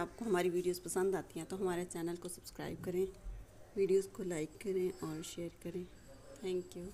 आपको हमारी वीडियोस पसंद आती हैं तो हमारे चैनल को सब्सक्राइब करें, वीडियोस को लाइक करें और शेयर करें। Thank you.